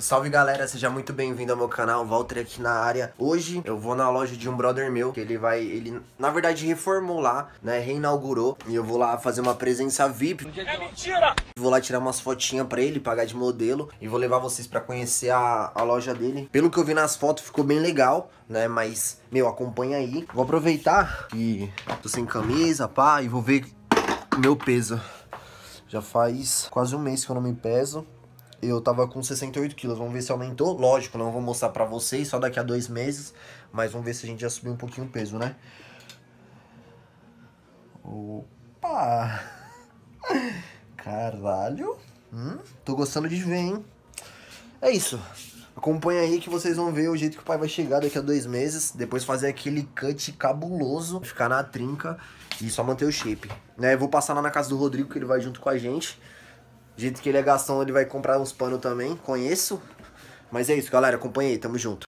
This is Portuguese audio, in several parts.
Salve galera, seja muito bem-vindo ao meu canal, Walter aqui na área. Hoje eu vou na loja de um brother meu, que ele vai, ele na verdade reformou lá, né, reinaugurou. E eu vou lá fazer uma presença VIP. É mentira! Vou lá tirar umas fotinhas pra ele, pagar de modelo. E vou levar vocês pra conhecer a, a loja dele. Pelo que eu vi nas fotos, ficou bem legal, né, mas, meu, acompanha aí. Vou aproveitar que tô sem camisa, pá, e vou ver o meu peso. Já faz quase um mês que eu não me peso eu tava com 68 quilos. Vamos ver se aumentou. Lógico, não vou mostrar pra vocês, só daqui a dois meses. Mas vamos ver se a gente já subiu um pouquinho o peso, né? Opa! Caralho! Hum, tô gostando de ver, hein? É isso. Acompanha aí que vocês vão ver o jeito que o pai vai chegar daqui a dois meses. Depois fazer aquele cut cabuloso. Ficar na trinca e só manter o shape. Né? Eu vou passar lá na casa do Rodrigo, que ele vai junto com a gente. Do jeito que ele é gastão, ele vai comprar uns panos também. Conheço. Mas é isso, galera. Acompanha aí. Tamo junto.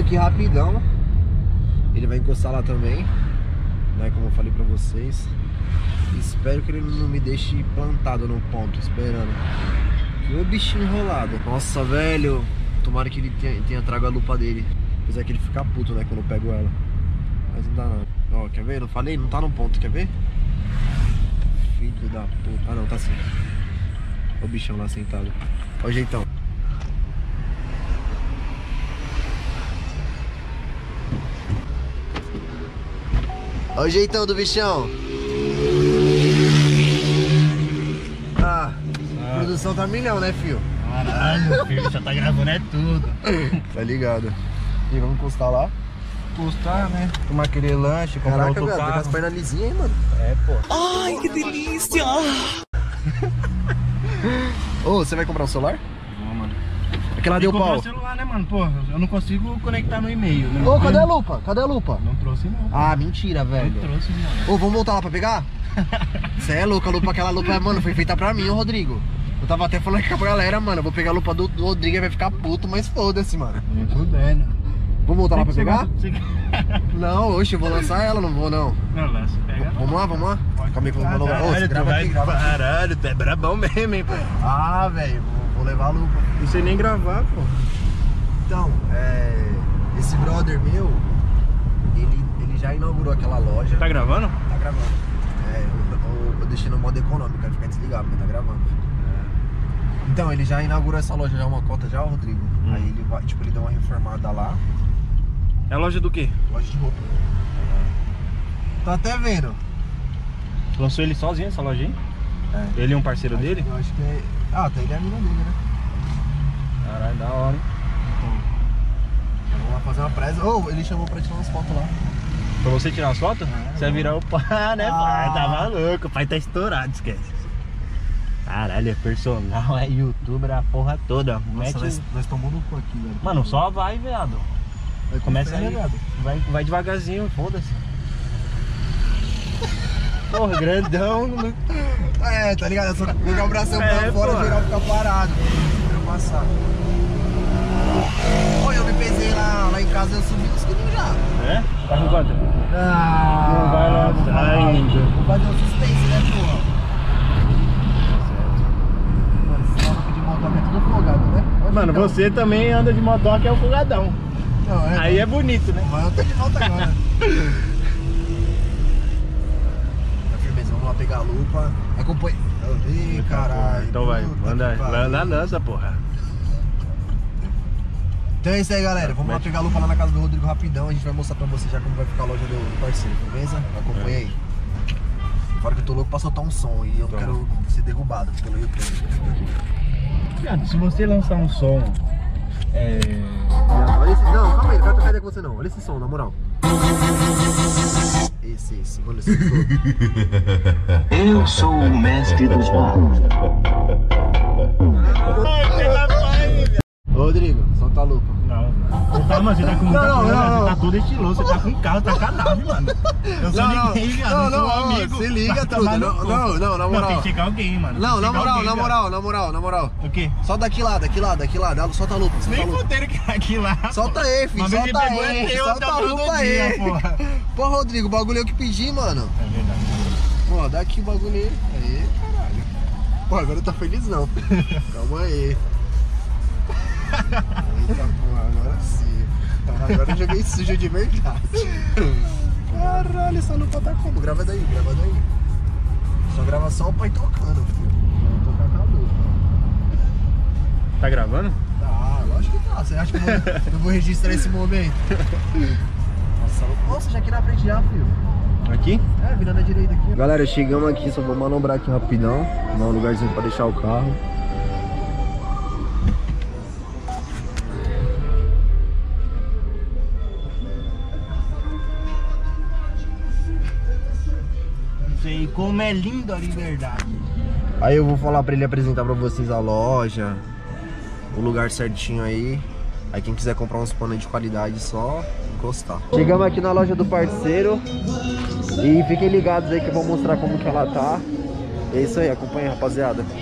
Aqui rapidão. Ele vai encostar lá também, né? Como eu falei pra vocês. Espero que ele não me deixe plantado no ponto, esperando. Que o bichinho enrolado. Nossa, velho. Tomara que ele tenha, tenha trago a lupa dele. Apesar que ele fica puto, né? Quando eu pego ela. Mas não dá não. Ó, quer ver? Não falei? Não tá no ponto, quer ver? Filho da puta. Ah, não, tá assim. Olha o bichão lá sentado. O jeitão. Olha o jeitão do bichão. Ah, a produção tá milhão, né, fio? Caralho, filho, já tá gravando é tudo. tá ligado. E vamos encostar lá? Encostar, né? Tomar aquele lanche, comprar Caraca, outro velho, carro. as pernas lisinhas, hein, mano? É, pô. Ai, que delícia! Ô, você vai comprar um celular? Bom, mano. Aquela deu pau. Né, mano? Pô, eu não consigo conectar no e-mail, né? Ô, cadê a lupa? Cadê a lupa? Não trouxe, não. Ah, mentira, velho. Não trouxe, não. Ô, vamos voltar lá pra pegar? Você é louco, a lupa, aquela lupa, mano, foi feita pra mim, ô Rodrigo. Eu tava até falando com a galera, mano, eu vou pegar a lupa do, do Rodrigo e vai ficar puto, mas foda-se, mano. Nem fudendo. Vamos voltar lá pra pegar? Não, oxe, eu vou lançar ela, não vou não. Não, lança, pega. não. Vamos lá, vamos lá? Calma aí que eu vou você Caralho, tu vai... aqui. Caralho, tu é brabão mesmo, hein, pô. Ah, velho, vou, vou levar a lupa. Não sei nem gravar, pô. Então, é, esse brother meu, ele, ele já inaugurou aquela loja. Tá gravando? Tá gravando. É, eu, eu- eu deixei no modo econômico, vai ficar desligado, mas tá gravando. Então, ele já inaugurou essa loja já uma cota já, o Rodrigo. Hum. Aí ele vai, tipo, ele deu uma reformada lá, É loja do quê? loja de roupa. Tá até vendo. Lançou ele sozinho essa loja aí? É. Ele e um parceiro Acho- dele? Eu acho que é. Ah, até ele é a mina dele, né? Caralho, da hora, hein? Vamos lá fazer uma presa. Ô, ele chamou pra tirar umas fotos lá. Pra você tirar as fotos? você vai virar o pai, né, Ah. pai? Tá maluco, o pai tá estourado, esquece. Caralho, é personal, é youtuber, a porra toda. Nossa, Mete... nós, nós tomamos no cu aqui, velho. Mano, só vai, viado. Vai com Começa aí, né, viado? vai, vai devagarzinho, foda-se. Porra, grandão. né? É, tá ligado? É só jogar o bração É, pra fora pô. e geral ficar parado. Você também anda de motoca, é o folgadão. Não, é, Aí é bonito, né? Mas eu tô de volta agora. Firmeza, vamos lá pegar a lupa. Acompanha. Ih, caralho. Então vai, manda, vai na lança, porra. Então é isso aí, galera. Vamos lá pegar a lupa lá na casa do Rodrigo rapidão. A gente vai mostrar pra você já como vai ficar a loja do parceiro, beleza? Acompanha aí. Fora que eu tô louco pra soltar um som e eu não quero ser derrubado pelo YouTube. Viado, se você lançar um som. É. Olha esse. Não, calma aí, não quero trocar ideia com você não. Olha esse som, na moral. Esse, esse, mano, esse. Eu sou o mestre dos magos. Mano, você tá com muita Não, coisa, não, você não. tá todo estiloso, você tá com carro, tá canagem, mano. Eu sou ninguém, viado. não, eu sou não, um não, amigo. se liga, truta. no Não, não, não, na Não, moral. tem que chegar alguém, mano. Não, na moral, alguém, na moral, na moral, na moral. O quê? Solta daqui lá, daqui lá, daqui lá. Solta a lupa, solta a Nem lupa. puteiro que tá aqui lá. Solta aí, filho, solta aí, é solta tá a lupa aí. Pô, Rodrigo, o bagulho eu que pedi, mano. É verdade. Pô, dá aqui o bagulho aí. Aí, caralho. Pô, agora tô feliz não. Calma aí. Eita porra, agora sim. Agora eu joguei sujo de verdade. Caralho, essa lupa tá como? Grava daí, grava daí. Só grava só o pai tocando, filho. Vou tocar. Tá gravando? Tá, lógico que tá. Você acha que eu vou, eu vou registrar esse momento? Nossa, nossa, já aqui na frente já, filho. Aqui? É, virando a direita aqui. Galera, chegamos aqui, só vou manobrar aqui rapidão. Dar um lugarzinho pra deixar o carro. Como é lindo a liberdade. Aí eu vou falar pra ele apresentar pra vocês a loja, o lugar certinho aí. Aí quem quiser comprar uns panos de qualidade, só encostar. Chegamos aqui na loja do parceiro e fiquem ligados aí que eu vou mostrar como que ela tá. É isso aí, acompanha rapaziada.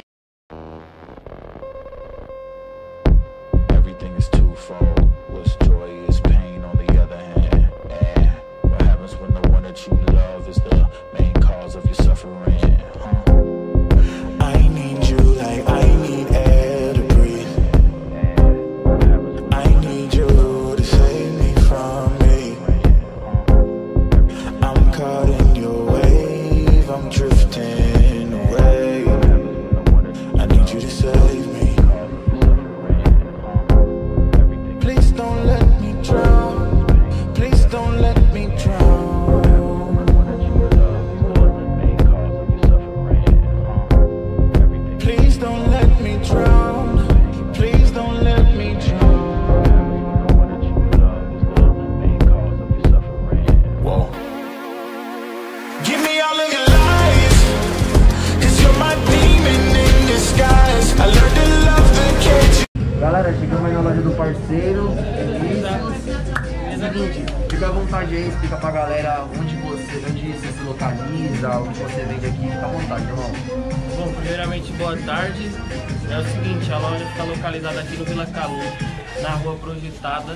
Galera, chegamos aí na loja do parceiro. Seguinte, fica à vontade aí, explica pra galera onde você, onde você se localiza, onde você vende aqui, fica à vontade, irmão. Bom, primeiramente, boa tarde. É o seguinte, a loja fica localizada aqui no Vila Calu, na rua projetada,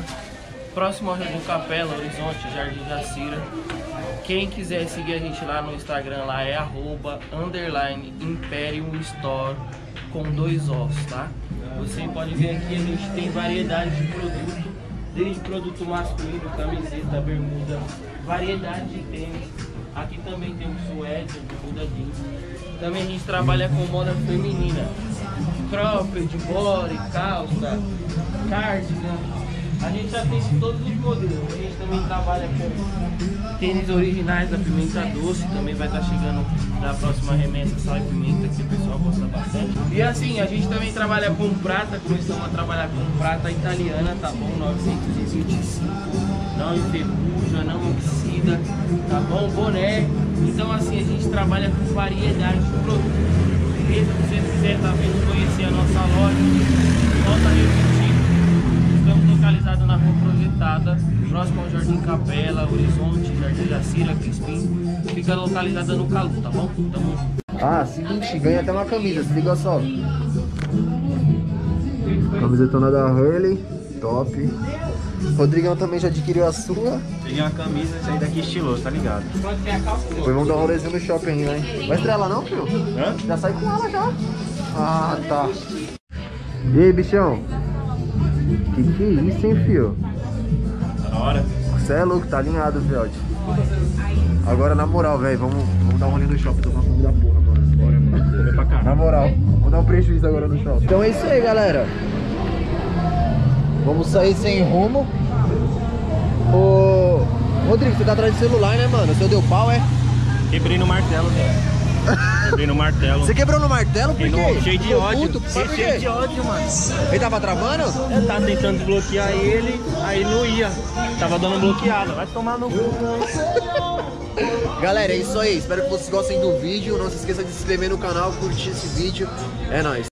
próximo ao Jardim Capela, Horizonte, Jardim Jacira. Quem quiser seguir a gente lá no Instagram lá é arroba, underline, Imperium Store, com dois Os, tá? Você pode ver aqui, a gente tem variedade de produto, desde produto masculino, camiseta, bermuda, variedade de tênis. Aqui também tem um suéter, bermuda jeans. Também a gente trabalha com moda feminina. Cropped, body, calça, cardigan. A gente já tem todos os modelos. A gente também trabalha com tênis originais da Pimenta Doce. Também vai estar chegando na próxima remessa sal e pimenta, que o pessoal gosta bastante. E assim, a gente também trabalha com prata. Começamos a trabalhar com prata italiana, tá bom? 925. Não enferruja, não oxida, tá bom? Boné. Então assim, a gente trabalha com variedade de produtos. Também Jacira, Crispim. Fica localizada no Calu, tá bom? Tamo junto. Ah, seguinte, ganha até uma camisa, se liga só. Camisetona da Hurley, top. Rodrigão também já adquiriu a sua. Peguei uma camisa, saí daqui estiloso, tá ligado? Depois vamos dar um rolezinho no shopping aí, né? Vai estrear lá não, filho? Hã? Já sai com ela já. Ah, tá. E aí, bichão? Que que é isso, hein, fio? Tá na hora? Você é louco, tá alinhado, Velde. Agora, na moral, velho, vamos, vamos dar um rolê no shopping, tomar fome da porra, mano. Bora, mano. Vou comer pra Na caralho. moral, vamos dar um prejuízo agora no shopping. Então é isso aí, galera. Vamos sair sem rumo. Ô. Rodrigo, você tá atrás do celular, né, mano? O seu deu pau, é? Quebrei no martelo, velho. Quebrei no martelo. Você quebrou no martelo? Por quê? cheio de ódio. Cheio, de ódio, mano. Ele tava travando? Eu tava tentando desbloquear ele, aí não ia. Tava dando bloqueada. Vai tomar no cu. Galera, é isso aí. Espero que vocês gostem do vídeo. Não se esqueça de se inscrever no canal, curtir esse vídeo. É nóis.